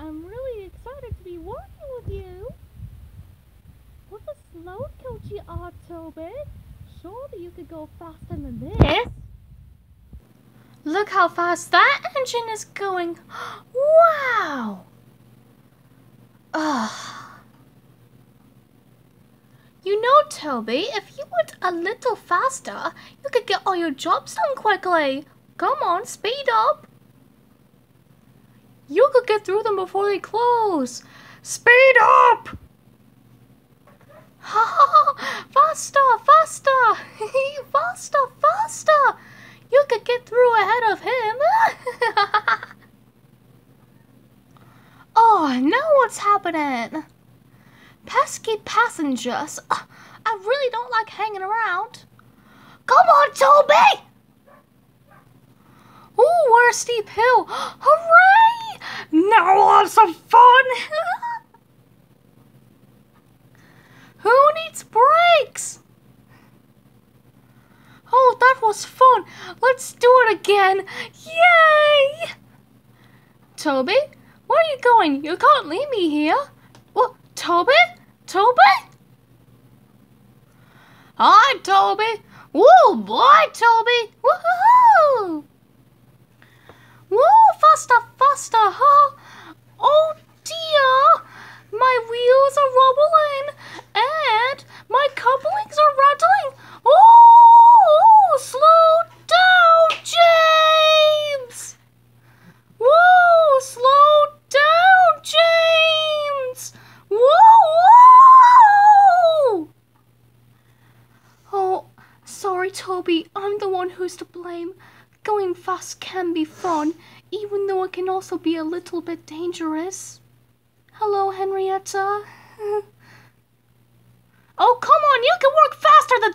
I'm really excited to be working with you. What a slow coach you are. Surely you could go faster than this. Look how fast that engine is going. Wow! Ugh. You know, Toby, if you went a little faster, you could get all your jobs done quickly. Come on, speed up. You could get through them before they close. Speed up! faster, faster, faster, faster! You could get through ahead of him. oh, now what's happening? Pesky passengers. Ah, I really don't like hanging around. Come on, Toby! Oh, we're a steep hill. Hooray! Now we'll have some fun. Who needs brakes? Oh, that was fun. Let's do it again. Yay! Toby, where are you going? You can't leave me here. What, Toby? Toby? Hi, Toby. Whoa, boy, Toby. Woohoo! Woo, faster, faster, huh? Oh, dear. My wheels are wobbling and my couplings are rattling. Oh, slow down, James. Whoa, slow down, James. Whoa, whoa. Oh, sorry, Toby. I'm the one who's to blame. Going fast can be fun, even though it can also be a little bit dangerous. Hello, Henrietta. oh, come on, you can work faster than